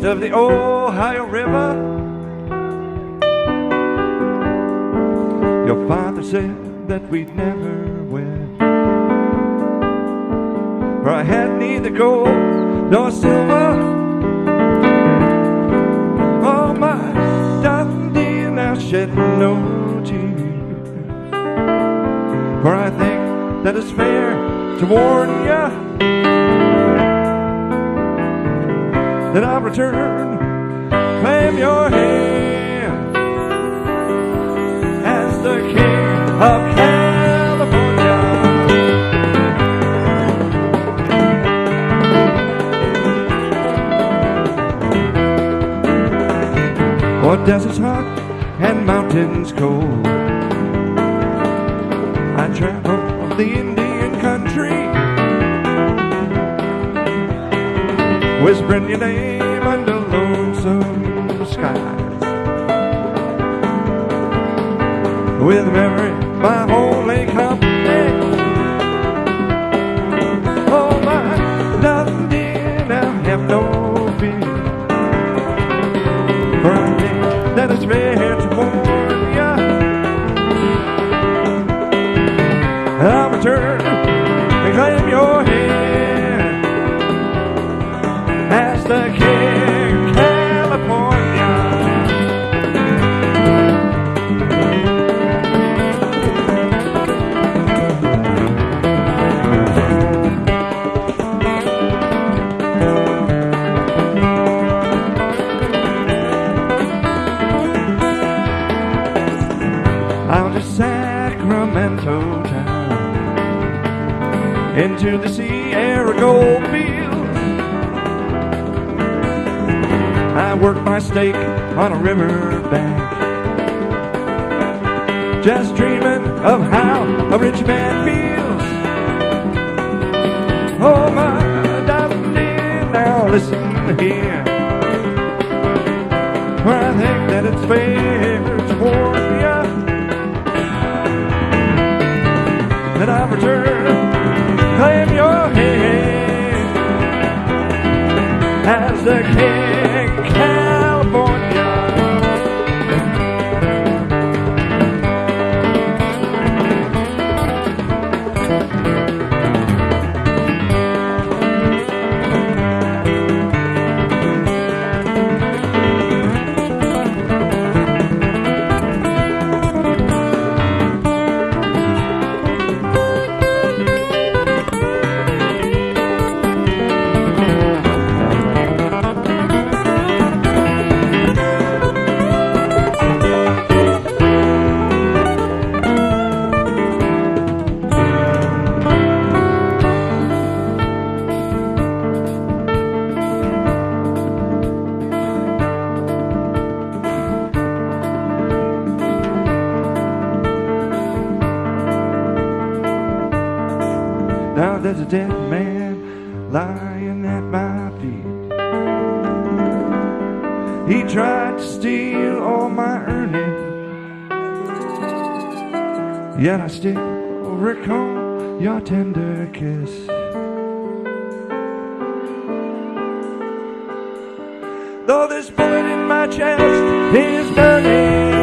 east of the Ohio River. Your father said that we'd never wed. For I had neither gold nor silver. Oh, my dear, now shed no tears. For I think that it's fair to warn you. That I'll return, claim your hand as the king of California. For deserts hot and mountains cold, I travel the whispering your name under lonesome skies. With memory, my only company. Oh, my darling dear, now have no fear. For I think that it's fair to the King. Out Sacramento town into the Sierra Gold Fields. I work my stake on a river bank. Just dreaming of how a rich man feels. Oh, my darling now listen here. For I think that it's fair warn ya that I'll return, claim your hand as the King there's a dead man lying at my feet. He tried to steal all my earnings. Yet I still recall your tender kiss. Though this bullet in my chest is burning.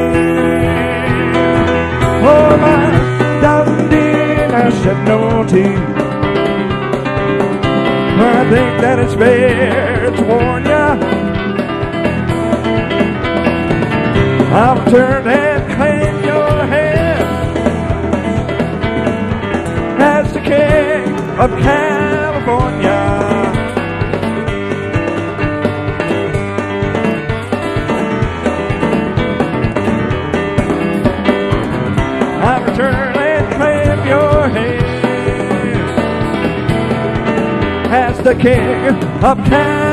Oh, my darling dear, I shed no tears. Think that it's fair to warn ya. I'll turn and claim your hand as the king of California. The king of California.